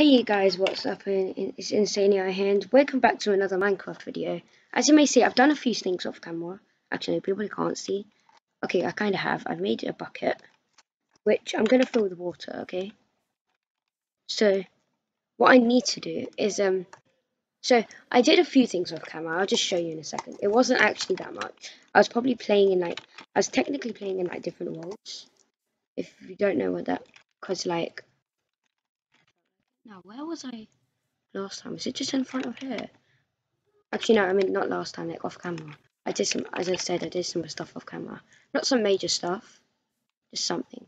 Hey guys, what's up? It's Insania here, and welcome back to another Minecraft video. As you may see, I've done a few things off camera. Actually, people can't see. Okay, I kind of have. I've made a bucket, which I'm going to fill with water, okay? So, what I need to do is, um, so I did a few things off camera. I'll just show you in a second. It wasn't actually that much. I was probably playing in, like, I was technically playing in, like, different worlds. If you don't know what that, because, like, now, where was I last time? Is it just in front of here? Actually, no, I mean, not last time, like off camera. I did some, as I said, I did some stuff off camera. Not some major stuff, just something.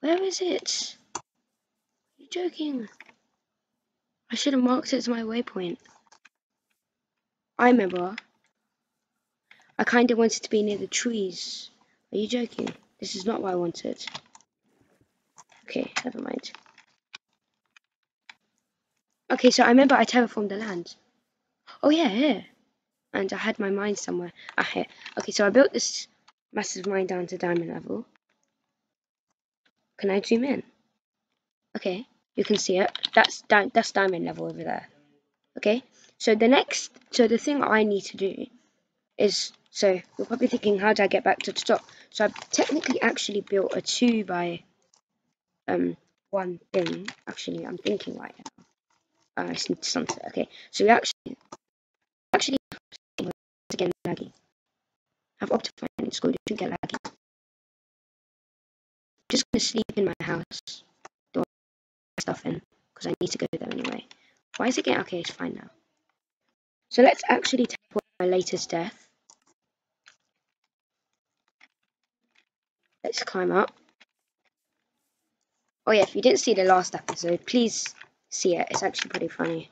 Where is it? Are you joking? I should have marked it as my waypoint. I remember. I kind of wanted to be near the trees. Are you joking? This is not what I wanted. Okay, never mind. Okay, so I remember I terraformed the land. Oh yeah, here. And I had my mine somewhere. Ah, here. Okay, so I built this massive mine down to diamond level. Can I zoom in? Okay, you can see it. That's di that's diamond level over there. Okay, so the next, so the thing I need to do is, so you're probably thinking, how do I get back to the top? So I've technically actually built a two by um one thing. Actually, I'm thinking right now uh, sunset. Okay, so we actually actually again laggy. I've optimized in school to get laggy. Just gonna sleep in my house, Don't my stuff in because I need to go there anyway. Why is it getting okay? It's fine now. So let's actually take my latest death. Let's climb up. Oh yeah, if you didn't see the last episode, please see it. It's actually pretty funny.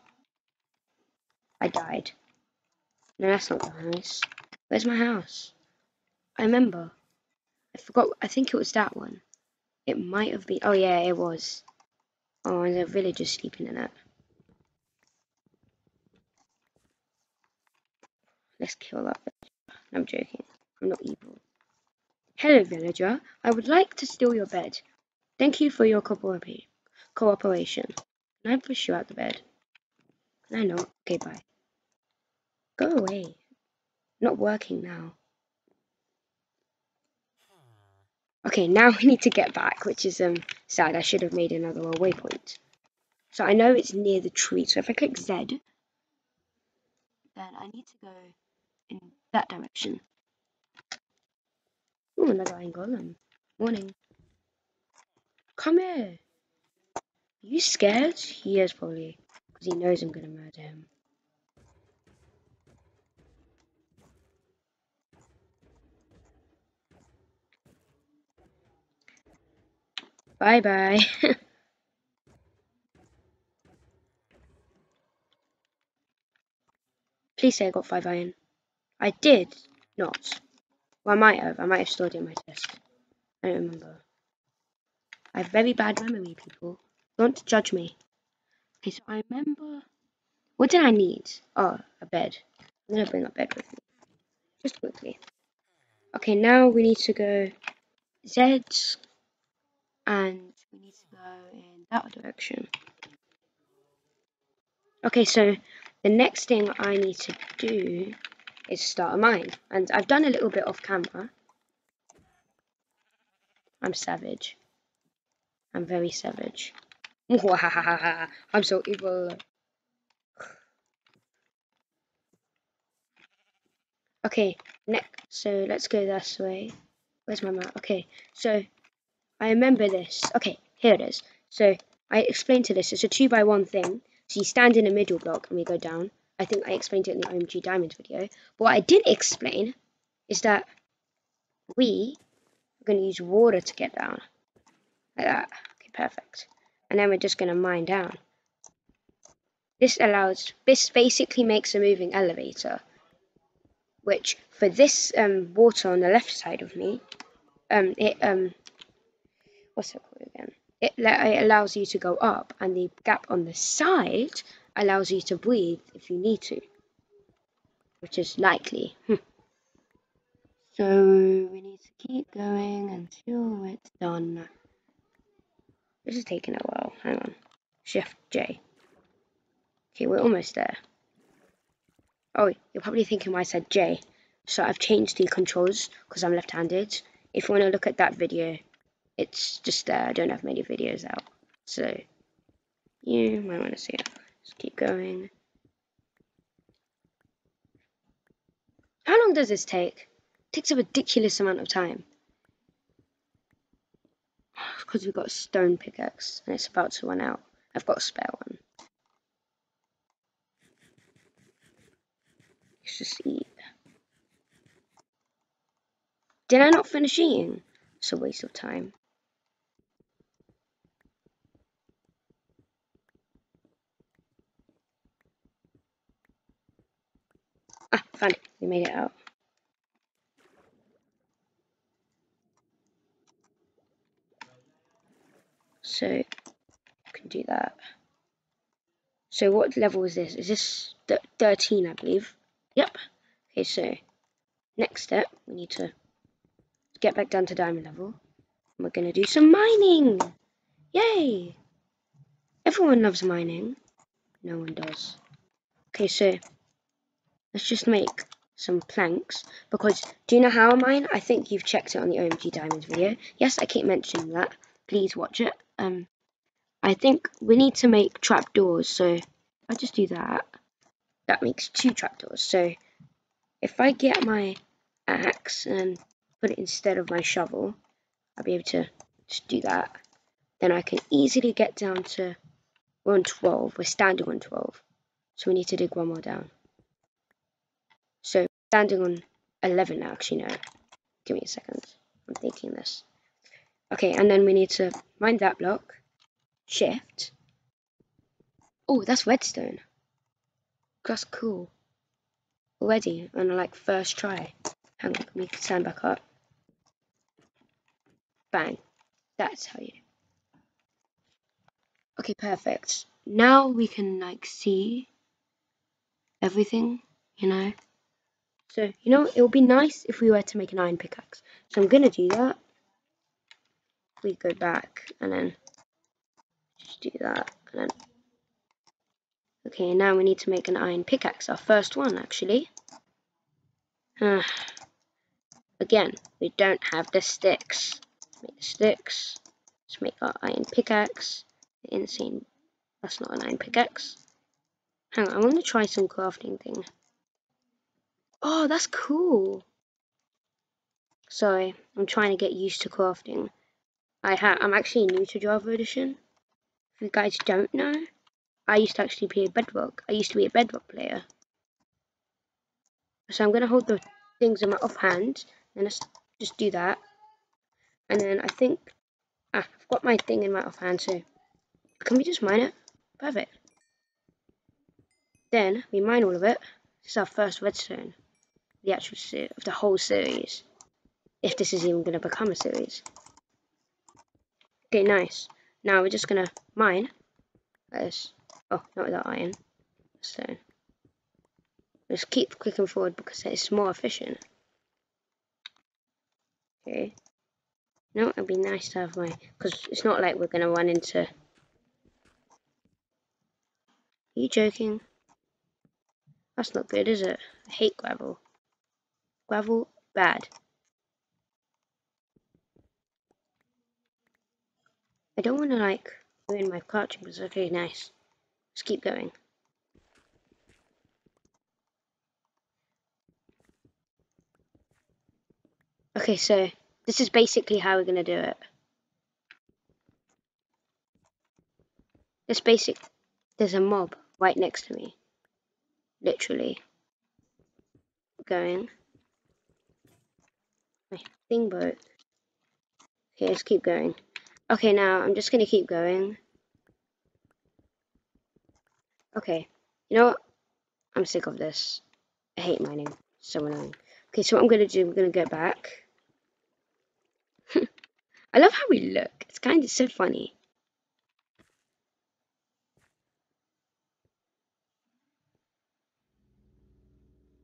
I died. No, that's not the house. Where's my house? I remember. I forgot. I think it was that one. It might have been. Oh, yeah, it was. Oh, and the villagers sleeping in it. Let's kill that villager. I'm joking. I'm not evil. Hello, villager. I would like to steal your bed. Thank you for your cooperation. Can I push you out the bed? Can I not? Okay, bye. Go away. Not working now. Okay, now we need to get back, which is um sad. I should have made another waypoint. So I know it's near the tree. So if I click Z, then I need to go in that direction. Oh, another iron golem. Morning. Come here. Are you scared? He is probably. Because he knows I'm going to murder him. Bye bye. Please say I got five iron. I did not. Well, I might have. I might have stored it in my chest. I don't remember. I have very bad memory, people. Don't judge me. Okay, so I remember. What did I need? Oh, a bed. I'm gonna bring a bed with me. Just quickly. Okay, now we need to go Z and we need to go in that direction. Okay, so the next thing I need to do is start a mine. And I've done a little bit off camera. I'm savage. I'm very savage. I'm so evil. Okay, next. So let's go this way. Where's my map? Okay, so I remember this. Okay, here it is. So I explained to this. It's a two by one thing. So you stand in a middle block and we go down. I think I explained it in the OMG Diamonds video. But what I did explain is that we are going to use water to get down. Like that. Okay, perfect and then we're just going to mine down. This allows, this basically makes a moving elevator, which for this um, water on the left side of me, um, it, um, what's it called again? It, it allows you to go up, and the gap on the side allows you to breathe if you need to, which is likely. Hmm. So we need to keep going until it's done. This is taking a while. Hang on. Shift J. Okay, we're almost there. Oh, you're probably thinking why I said J. So I've changed the controls because I'm left-handed. If you want to look at that video, it's just there. I don't have many videos out. So you might want to see it. Just keep going. How long does this take? It takes a ridiculous amount of time. Because we've got a stone pickaxe and it's about to run out. I've got a spare one. Let's just eat. Did I not finish eating? It's a waste of time. Ah, found it. We made it out. So, you can do that. So what level is this? Is this 13, I believe? Yep. Okay, so next step, we need to get back down to diamond level. And we're going to do some mining. Yay! Everyone loves mining. No one does. Okay, so let's just make some planks because do you know how I mine? I think you've checked it on the OMG Diamonds video. Yes, I keep mentioning that. Please watch it. Um, I think we need to make trapdoors, so I just do that. That makes two trapdoors. So if I get my axe and put it instead of my shovel, I'll be able to just do that. Then I can easily get down to 112. We're standing on 12. So we need to dig one more down. So standing on 11 now, actually no. Give me a second. I'm thinking this. Okay, and then we need to mine that block shift. Oh, that's redstone. That's cool. Already on a like first try. Hang on, let me stand back up. Bang. That's how you. Okay, perfect. Now we can like see everything, you know. So, you know, it would be nice if we were to make an iron pickaxe. So I'm gonna do that. We go back and then just do that and then okay now we need to make an iron pickaxe our first one actually. Uh, again we don't have the sticks. Let's make the sticks. Let's make our iron pickaxe. The insane. That's not an iron pickaxe. Hang on I want to try some crafting thing. Oh that's cool. Sorry I'm trying to get used to crafting I ha I'm actually new to Java Edition if you guys don't know, I used to actually play Bedrock. I used to be a Bedrock player. So I'm going to hold the things in my offhand, and let's just do that. And then I think, ah, I've got my thing in my offhand, so can we just mine it? Perfect. Then we mine all of it. This is our first redstone. The actual of the whole series. If this is even going to become a series. Okay, nice. Now we're just gonna mine this. Oh, not that iron. Stone. Just keep clicking forward because it's more efficient. Okay. No, it'd be nice to have my because it's not like we're gonna run into. Are you joking? That's not good, is it? I hate gravel. Gravel, bad. I don't want to like ruin my crouching, but it's really nice. Let's keep going. Okay, so this is basically how we're going to do it. This basic, there's a mob right next to me. Literally. Going. My thing broke. Okay, let's keep going. Okay, now I'm just to keep going. Okay, you know what? I'm sick of this. I hate mining. so annoying. Okay, so what I'm to do, I'm to go back. I love how we look. It's kind of so funny.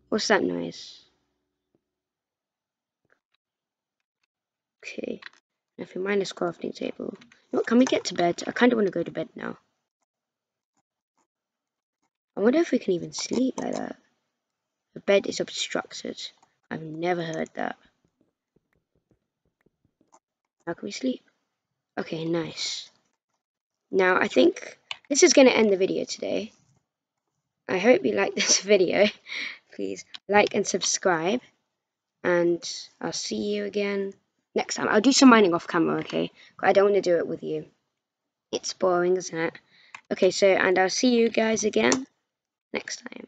What's that noise? Okay. If we minus crafting table. You what, can we get to bed? I kind of want to go to bed now. I wonder if we can even sleep like that. The bed is obstructed. I've never heard that. How can we sleep? Okay, nice. Now, I think this is going to end the video today. I hope you like this video. Please like and subscribe. And I'll see you again next time. I'll do some mining off camera, okay? But I don't want to do it with you. It's boring, isn't it? Okay, so, and I'll see you guys again next time.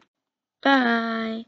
Bye!